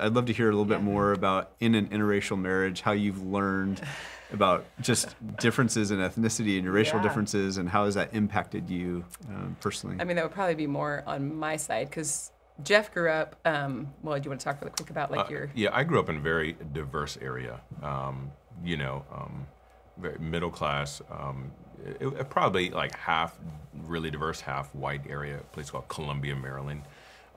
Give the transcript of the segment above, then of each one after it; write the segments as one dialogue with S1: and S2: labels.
S1: I'd love to hear a little bit more about in an interracial marriage, how you've learned about just differences in ethnicity and your racial
S2: Yeah.
S1: differences, and how has that impacted you um, personally?
S2: I mean, that would probably be more on my side because Jeff grew up. Um, well, do you want to talk really quick about like
S3: Uh,
S2: your?
S3: yeah, I grew up in a very diverse area. Um, you know, um, very middle class. Um, it, it- probably like half really diverse, half white area. A place called Columbia, Maryland.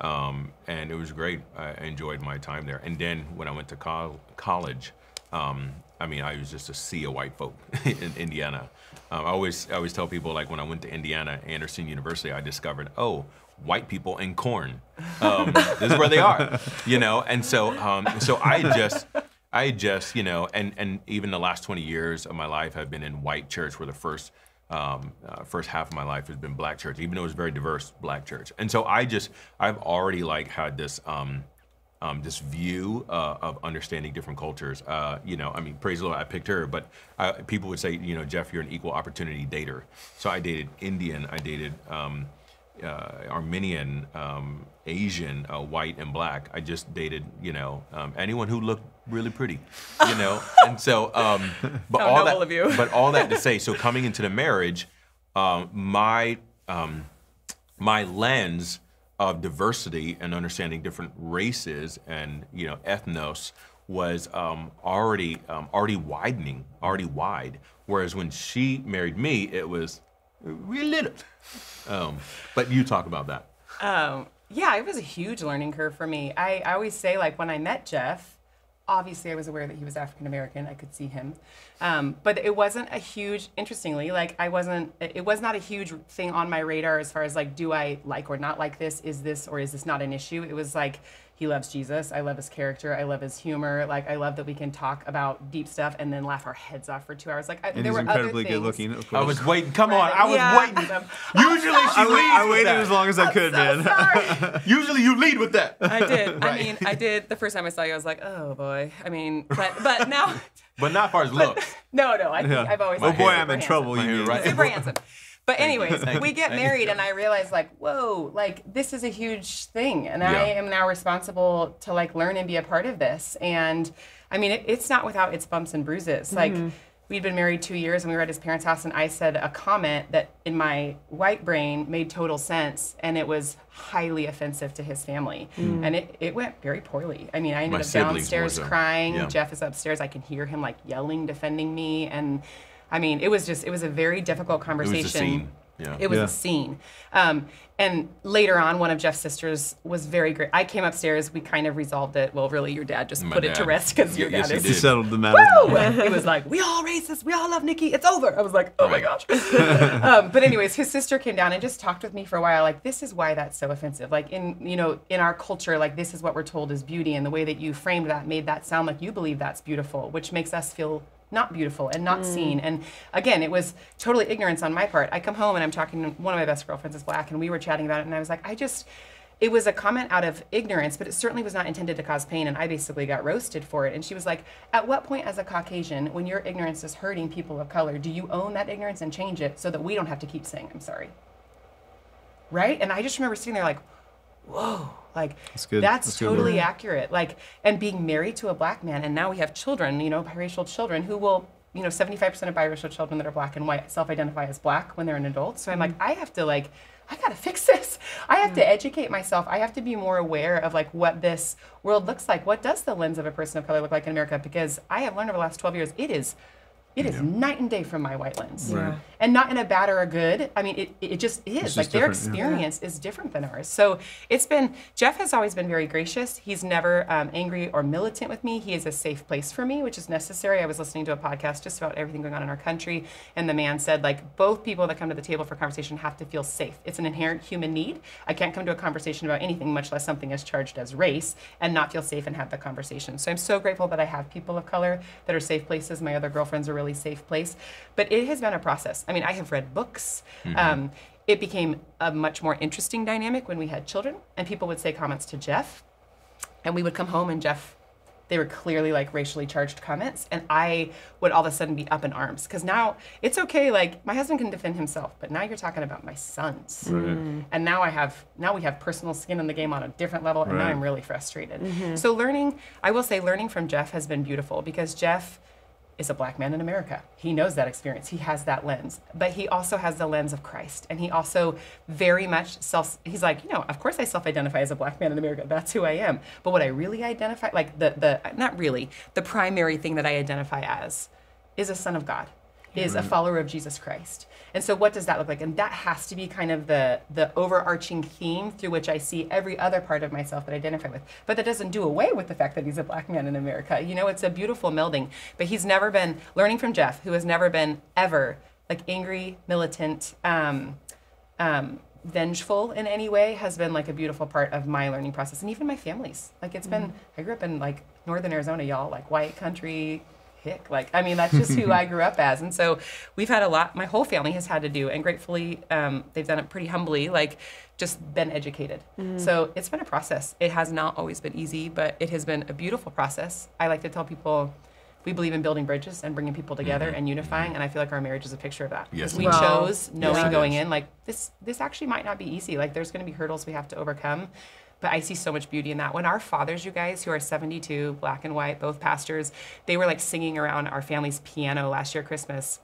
S3: Um, and it was great. I enjoyed my time there. And then when I went to col- college, um, I mean, I was just a sea of white folk in Indiana. Um, I always, I always tell people like when I went to Indiana, Anderson University, I discovered, oh, white people and corn. Um, this is where they are, you know. And so, um, so I just, I just, you know, and and even the last 20 years of my life have been in white church, where the first um, uh, first half of my life has been black church, even though it was very diverse black church. And so I just, I've already like had this. Um, um, this view uh, of understanding different cultures. Uh, you know, I mean, praise the Lord, I picked her, but uh, people would say, you know, Jeff, you're an equal opportunity dater. So I dated Indian, I dated um, uh, Armenian, um, Asian, uh, white, and black. I just dated, you know, um, anyone who looked really pretty, you know. and so, um, but all that,
S2: of you.
S3: but all that to say, so coming into the marriage, um, my um, my lens of diversity and understanding different races and you know ethnos was um, already um, already widening, already wide. Whereas when she married me, it was real little. Um, but you talk about that.
S2: Um, yeah, it was a huge learning curve for me. I, I always say, like, when I met Jeff, obviously I was aware that he was African American. I could see him. Um, but it wasn't a huge, interestingly, like, I wasn't, it was not a huge thing on my radar as far as, like, do I like or not like this? Is this or is this not an issue? It was like, he loves Jesus. I love his character. I love his humor. Like, I love that we can talk about deep stuff and then laugh our heads off for two hours. Like, I,
S1: and
S2: there
S1: he's
S2: were
S1: incredibly
S2: other
S1: good
S2: things.
S1: looking, of course.
S3: I was waiting. Come on, I was
S2: Yeah.
S3: waiting. Usually she
S1: I,
S3: leads
S1: I
S3: with
S1: waited
S3: that.
S1: as long as I could, man.
S2: Sorry.
S3: Usually you lead with that.
S2: I did. I mean, I did. The first time I saw you, I was like, oh boy. I mean, but but now,
S3: But not far as looks.
S2: no, no. I think
S1: Yeah.
S2: I've always.
S3: Oh, boy,
S1: I'm in trouble,
S2: handsome.
S1: you mean.
S3: right.
S2: Super handsome. But anyways, we get married, and I realize like, whoa, like this is a huge thing, and I am now responsible to like learn and be a part of this. And I mean, it, it's not without its bumps and bruises. Like. We'd been married two years and we were at his parents' house, and I said a comment that in my white brain made total sense, and it was highly offensive to his family. And it, it went very poorly. I mean, I ended
S3: My
S2: up downstairs
S3: so.
S2: crying.
S3: Yeah.
S2: Jeff is upstairs. I can hear him like yelling, defending me. And I mean, it was just, it was a very difficult
S3: It
S2: conversation.
S3: was the scene. Yeah.
S2: It was
S1: Yeah.
S2: a scene. Um, and later on, one of Jeff's sisters was very great. I came upstairs. We kind of resolved it. Well, really, your dad just
S3: My
S2: put it to rest because your
S3: Yes,
S2: dad
S3: he
S2: is
S1: He settled the matter.
S2: he was like, "We all racist. We all love Nicky. It's over." I was like, "Oh my gosh." um, but anyways, his sister came down and just talked with me for a while. Like, this is why that's so offensive. Like in you know in our culture, like this is what we're told is beauty, and the way that you framed that made that sound like you believe that's beautiful, which makes us feel not beautiful and not mm. seen. And again, it was totally ignorance on my part. I come home and I'm talking to one of my best girlfriends is black, and we were chatting about it, and I was like, I just it was a comment out of ignorance, but it certainly was not intended to cause pain, and I basically got roasted for it. And she was like, At what point, as a Caucasian, when your ignorance is hurting people of color, do you own that ignorance and change it so that we don't have to keep saying, I'm sorry? Right? And I just remember sitting there like, Whoa, like
S1: That's good.
S2: that's
S1: That's
S2: totally accurate. Like, and being married to a black man, and now we have children, you know, biracial children who will, you know, 75% of biracial children that are black and white self identify as black when they're an adult. So I'm like, mm-hmm. I have to, like, I gotta fix this. I have to mm-hmm. educate myself. I have to be more aware of like what this world looks like. What does the lens of a person of color look like in America? Because I have learned over the last 12 years, it is it is night and day from my white lens.
S1: Right.
S2: And not in a bad or a good. I mean, it, it just is.
S1: just
S2: like their
S1: different, yeah.
S2: experience is different than ours. So it's been, Jeff has always been very gracious. He's never um, angry or militant with me. He is a safe place for me, which is necessary. I was listening to a podcast just about everything going on in our country. And the man said, like, both people that come to the table for conversation have to feel safe. It's an inherent human need. I can't come to a conversation about anything, much less something as charged as race, and not feel safe and have the conversation. So I'm so grateful that I have people of color that are safe places. My other girlfriend's are really safe place. But it has been a process. I mean, I have read books. Mm-hmm. Um, it became a much more interesting dynamic when we had children, and people would say comments to Jeff, and we would come home and Jeff they were clearly like racially charged comments and i would all of a sudden be up in arms. Because now it's okay like my husband can defend himself but now you're talking about my sons. Mm-hmm. And now i have now we have personal skin in the game on a different level and now i'm really frustrated. Mm-hmm. So learning i will say learning from jeff has been beautiful because jeff is a black man in America. He knows that experience. He has that lens. But he also has the lens of Christ. And he also very much self he's like, you know, of course I self-identify as a black man in America. That's who I am. But what I really identify like the the not really, the primary thing that I identify as is a son of God. Is a follower of Jesus Christ. And so what does that look like? And that has to be kind of the the overarching theme through which I see every other part of myself that I identify with. But that doesn't do away with the fact that he's a black man in America. You know, it's a beautiful melding. But he's never been learning from Jeff, who has never been ever like angry, militant, um, um, vengeful in any way has been like a beautiful part of my learning process and even my family's like it's been i grew up in like northern arizona y'all like white country hick like i mean that's just who i grew up as. And so we've had a lot my whole family has had to do and gratefully um, they've done it pretty humbly like just been educated. So it's been a process. It has not always been easy but it has been a beautiful process. I like to tell people we believe in building bridges and bringing people together and unifying and i feel like our marriage is a picture of that.
S3: Yes,
S2: we
S3: it is.
S4: Wow.
S2: chose knowing
S3: Yes,
S2: going in like this this actually might not be easy. Like there's going to be hurdles we have to overcome but i see so much beauty in that when our fathers you guys who are 72 black and white both pastors they were like singing around our family's piano last year christmas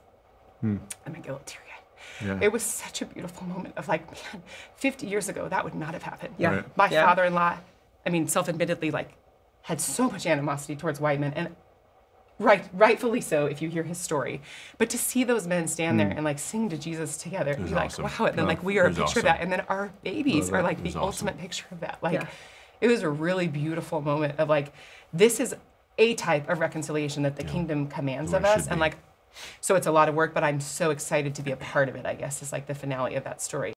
S2: i might get a little teary-eyed
S1: Yeah.
S2: it was such a beautiful moment of like man 50 years ago that would not have happened
S4: Yeah.
S1: Right.
S2: my
S4: Yeah.
S2: father-in-law i mean self-admittedly like had so much animosity towards white men and right rightfully so if you hear his story. But to see those men stand there and like sing to jesus together be like
S3: awesome.
S2: wow and then like we are a picture
S3: was
S2: of that and then our babies are like the
S3: awesome.
S2: ultimate picture of that. Like
S4: Yeah.
S2: it was a really beautiful moment of like this is a type of reconciliation that the kingdom commands of us and like so it's a lot of work but i'm so excited to be a part of it i guess is like the finale of that story